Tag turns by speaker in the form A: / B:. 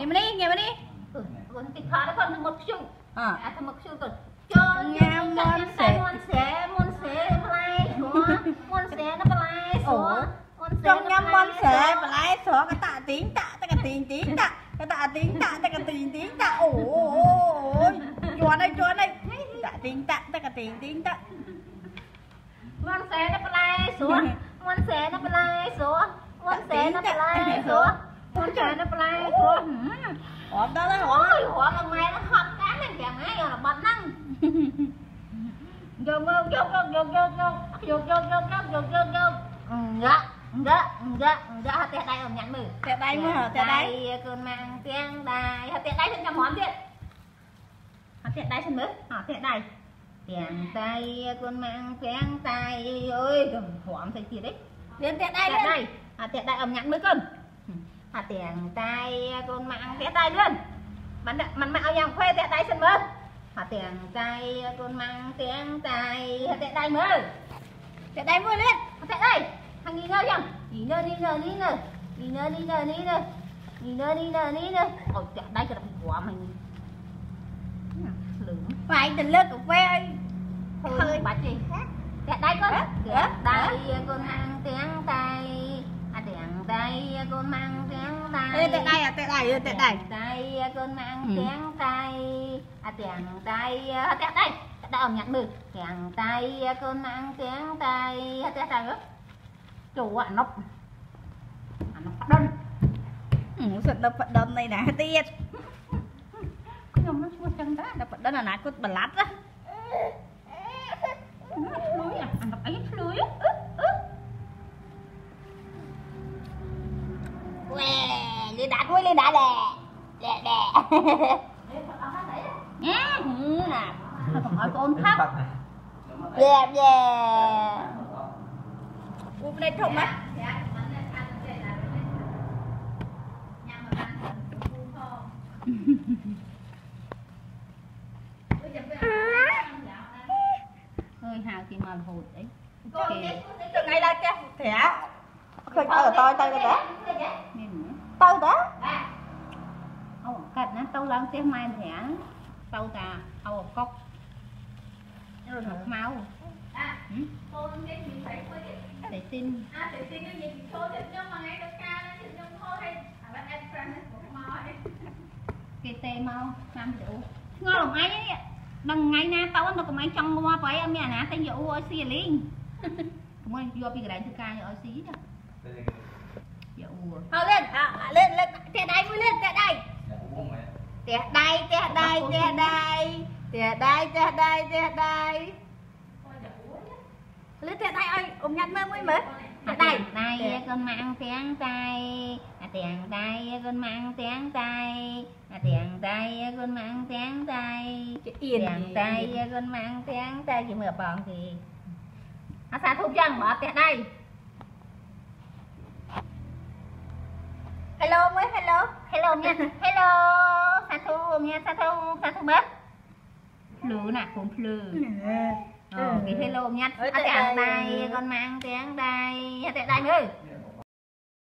A: ញ៉ាំនេះញ៉ាំនេះ
B: បងទីខោគាត់នឹងមុតខ្ជុំ
A: អ
B: ាទៅមុតខ្ជុំគាត់ចូលញ៉ាំមុនសេមុនសេមុនសេផ្លែស្រួមុនសេណាផ្លែស្រួមុនសេចង់ញ៉ាំមុនសេផ្ល
A: ែស្រួក៏តាក់ទីងតាក់តាក់ទីងទីងតាក់ក៏តាក់ទីងតាក់តាក់ទីងទីងតាក់អូយជន់ហើយជន់ហើយតាក់ទីងតាក់តាក់ទីងទីងតាក់
B: មុនសេណាផ្លែស្រួមុនសេណាផ្លែស្រួមុនសេណាផ្លែស្រួ xế nó play xuống
A: hộp đó đó hộp
B: hóa con mày nó khóc cá này kìa ngay là bật năng vô vô vô vô vô vô vô vô vô vô vô vô vô vô dạ dạ dạ dạ tẹt đây ở nhắn mừ
A: tẹt đây mới hả tẹt
B: đây cơn mang tiếng đài hạt tẹt đây xin món ទៀត hạt tẹt đây xin mứ hạt tẹt đây tiếng tay cơn mang tiếng tay ơi đừng hoảng thấy gì đấy
A: đến tẹt tẹt đây
B: hạt tẹt đây âm nhắn mới cơn à tiền tay con mạng vẽ tay luôn. Bắn mình mạo nhàng khoe tẹ tay sân mơ. Họ tiền tay à, con mang tiếng tay à, tẹ tay mơ.
A: Tẹ tay mơ lên.
B: Tẹ đây. Thằng nghỉ ngơi chồng nghỉ ngơi đi ngơi đi ngơi. Nghỉ ngơi đi ngơi đi ngơi. Nghỉ ngơi đi ngơi đi ngơi. Ôi tẹ đây cho đập quả mình. Lửng
A: phải tình lực của khoe
B: thôi bà chị. Tẹ tay con. Tẹ tay à, con mang tiếng tay tay con mang tiếng tay. Ê, tẹt đây
A: à tẹt đây tẹt đây
B: tay. Con mang Ừ. tiếng tay. À tiếng tay à, đây tẹt đây âm nhạc được. Tiếng tay con mang tiếng tay. À, tẹt đây nữa chủ ạ nó à, nó phát đơn.
A: Ừ, sự đập phật đâm này nè tiết.
B: Cái nhom nó chua chân
A: đó đập phật đâm là nãy có bà lát
B: nó lưới à ăn đập ấy lưới chị đặt với lên đã đè đè đè. Ừ, Nhá nè. Không phải con thấp dẹp dẹp
A: Úp lên không á.
B: Hơi hào thì mà hụt đấy.
A: Kì. từ ngày là cái thẻ. Khơi ở tôi tay cái đó ទៅតា
B: អូកាត់ណាទៅឡើងផ្ទះម៉ែប្រាំងទៅតាអូកុករត់មកខ្មៅ
A: អាកូនគេនិយាយស្អីគាត់
B: ទេទីន
A: អាទីននិយាយចូលទៅខ្ញុំមួយថ្ងៃទៅការខ្ញុំហូរឲ្យអាបាត់អេតប្រាំងមកឲ្យ
B: គេទេមកតាមទៅឆ្ងល់ថ្ងៃនេះដល់ថ្ងៃណាទៅដល់កុំឯងចង់ងាប់ហើយអត់មានអាណាទិញយកអ៊ូឲ្យស៊ីលីងកុំយកពីកន្លែងធ្វើការយកឲ្យស៊ីទៅ
A: Thôi lên à, lên lên thẻ đây mới lên thẻ đây thẻ đây thẻ đây thẻ đây thẻ đây thẻ đây thẻ đây lên thẻ đây ơi ôm nhặt mơ mới mới thẻ đây
B: tay con mang tiếng tay. À tiếng tay con mang tiếng tay. À tiếng tay con mang tiếng tay.
A: Tiếng tay
B: con mang tiếng tay. Chỉ mở bỏng thì à sao thu chân bỏ tiền đây
A: hello mới hello.
B: Hello nha. Hello. Sa thu nha sa thu sa thu mất lửa nè cũng lửa ừ. ờ ừ. cái hello nha. Ở đây ừ. con mang tiếng đây. Ở đây đây